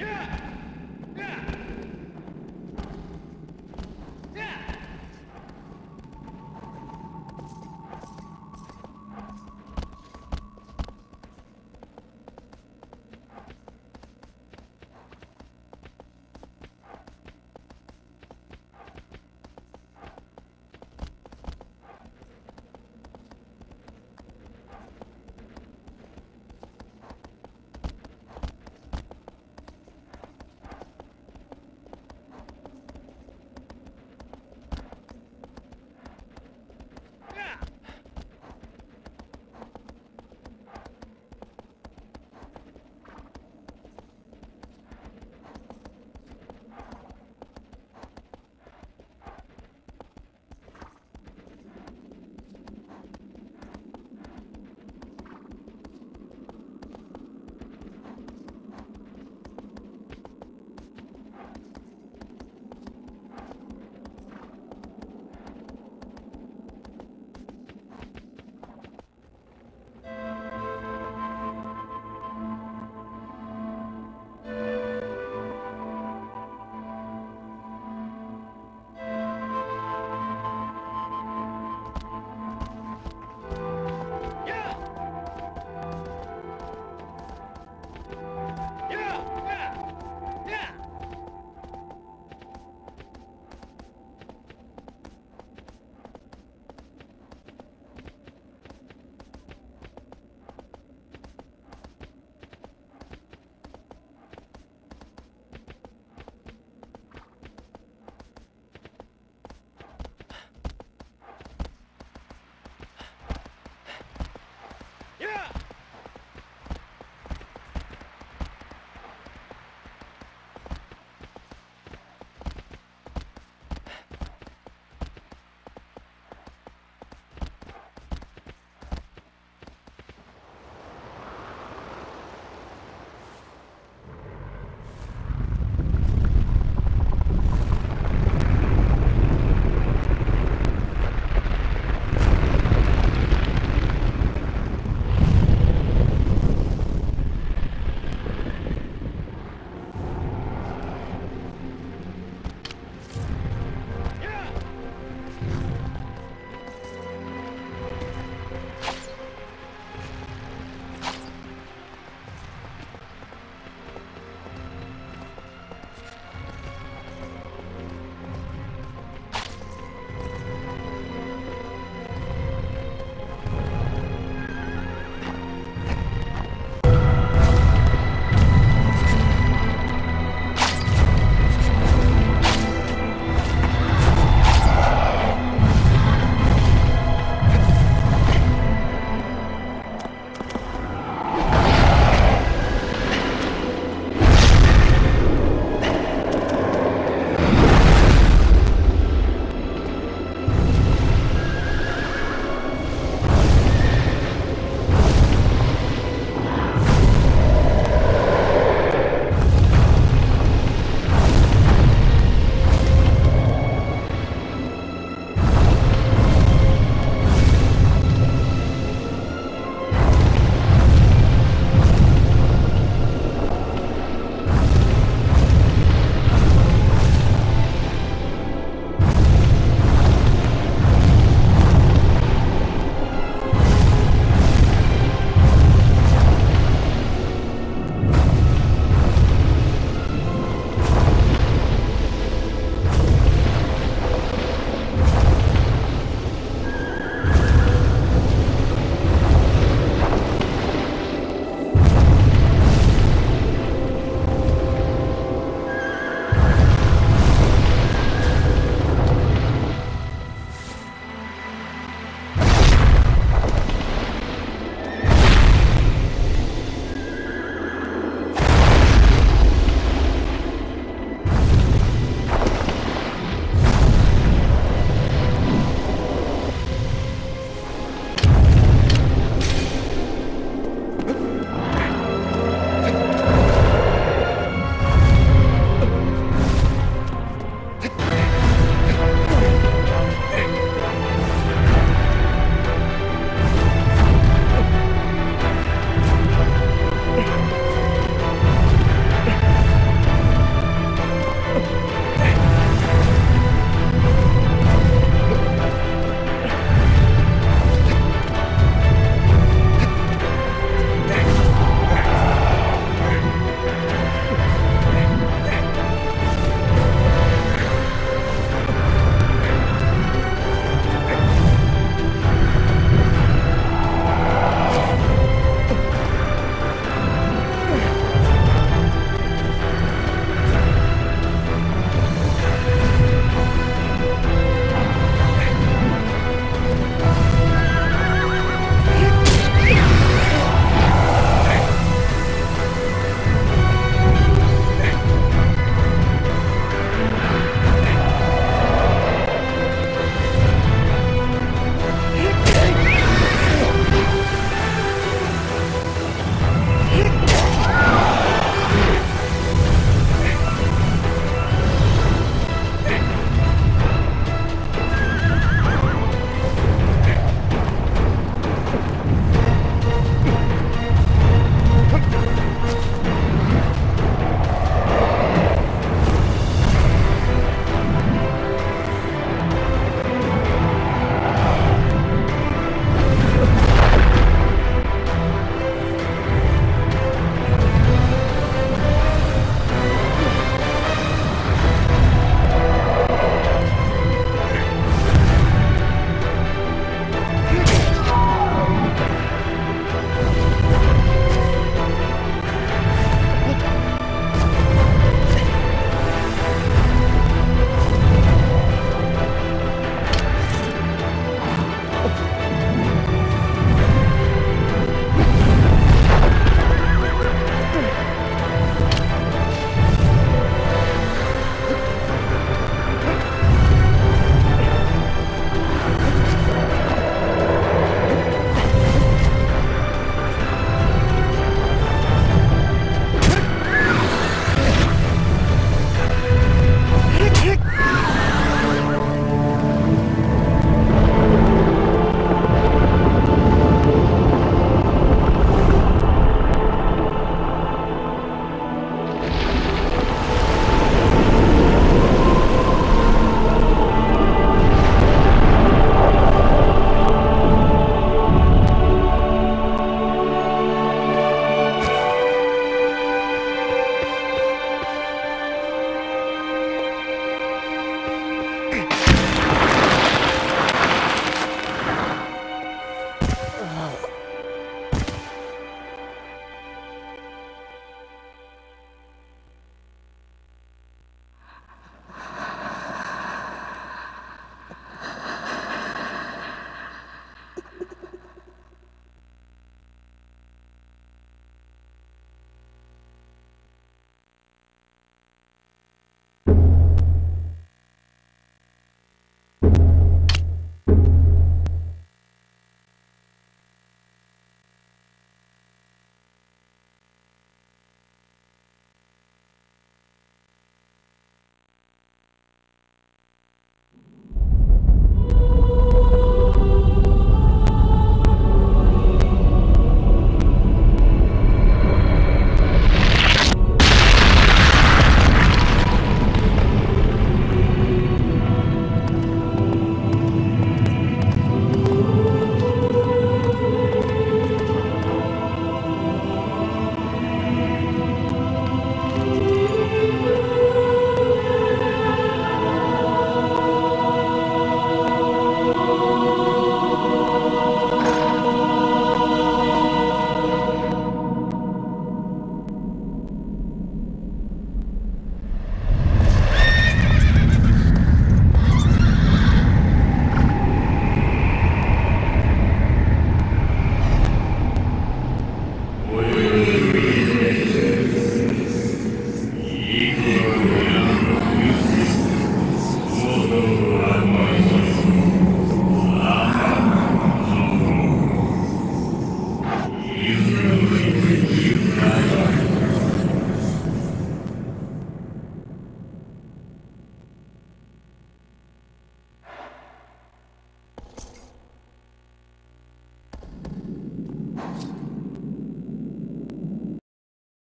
Yeah!